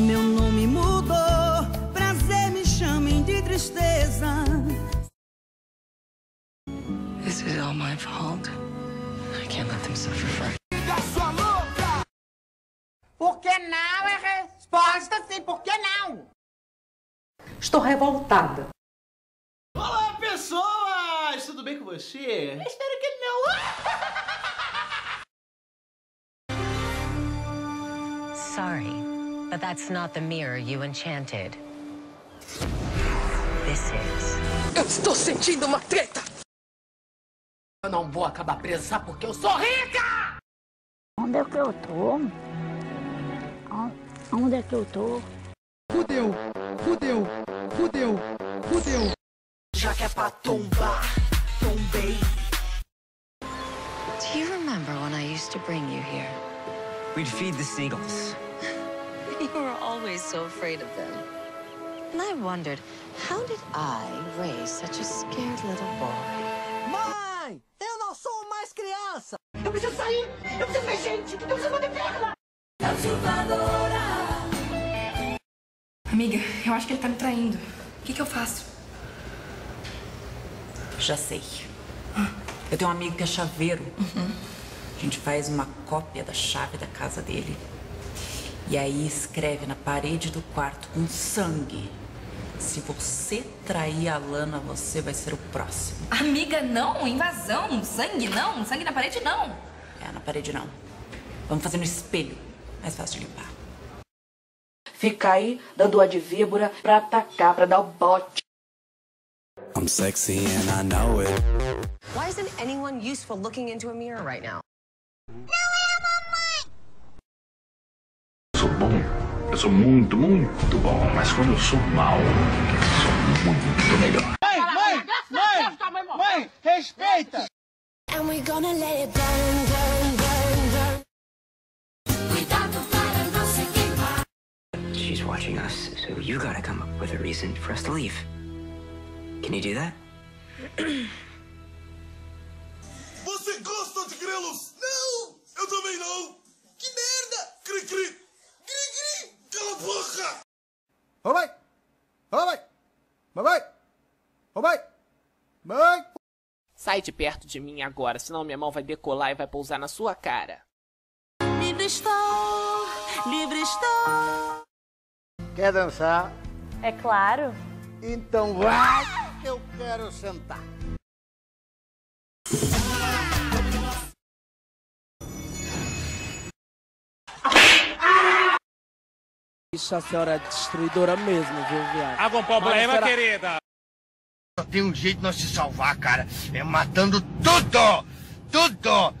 Meu nome mudou, prazer me chamem de tristeza. This is all my fault. I can't let them suffer for Por que não é resposta sim, por que não? Estou revoltada. Olá, pessoas! Tudo bem com você? Espero que não. Sorry, but that's not the mirror you enchanted. This is. Eu estou sentindo uma treta. Eu não vou acabar presa sabe porque eu sou rica! Onde é que eu tô? On- Onde é que eu tô? Fudeu, fudeu, fudeu, fudeu. Já que é pra tombar, tombei. Do you remember when I used to bring you here? We'd feed the seagulls. You were always so afraid of them. And I wondered, how did I raise such a scared little boy? Mãe, eu não sou mais criança. Eu preciso sair, eu preciso ver gente, eu preciso bater perna. Amiga, eu acho que ele tá me traindo. O que, que eu faço? Já sei. Eu tenho um amigo que é chaveiro. A gente faz uma cópia da chave da casa dele. E aí escreve na parede do quarto com sangue. Se você trair a Lana, você vai ser o próximo. Amiga, não. Invasão. Sangue, não. Sangue na parede, não. É, na parede não. Vamos fazer no espelho. Mais fácil de limpar. Fica aí dando a de víbora pra atacar, pra dar o bote. I'm sexy and I know it. Why isn't anyone useful looking into a mirror right now? Eu sou bom, eu sou muito, muito bom. Mas quando eu sou mal, eu sou muito melhor. Mãe, mãe, mãe, mãe, mãe, respeita. And we gonna let it burn, burn, burn, burn. Cuidado para não se queimar. She's watching us, so you gotta come up with a reason for us to leave. Can you do that? Você gosta de grelos? Não! Eu também não! Que merda! Cri, cri! Cri, cri! Cala a boca! Ô mãe! Ô mãe! Mamãe! Ô mãe! Mãe! Sai de perto de mim agora, senão minha mão vai decolar e vai pousar na sua cara. Livre estou, livre estou. Quer dançar? É claro. Então vai que eu quero sentar. Isso a senhora é destruidora mesmo, viu, viado? Algum problema, querida? Só tem um jeito de nós se salvar, cara. É matando tudo! Tudo!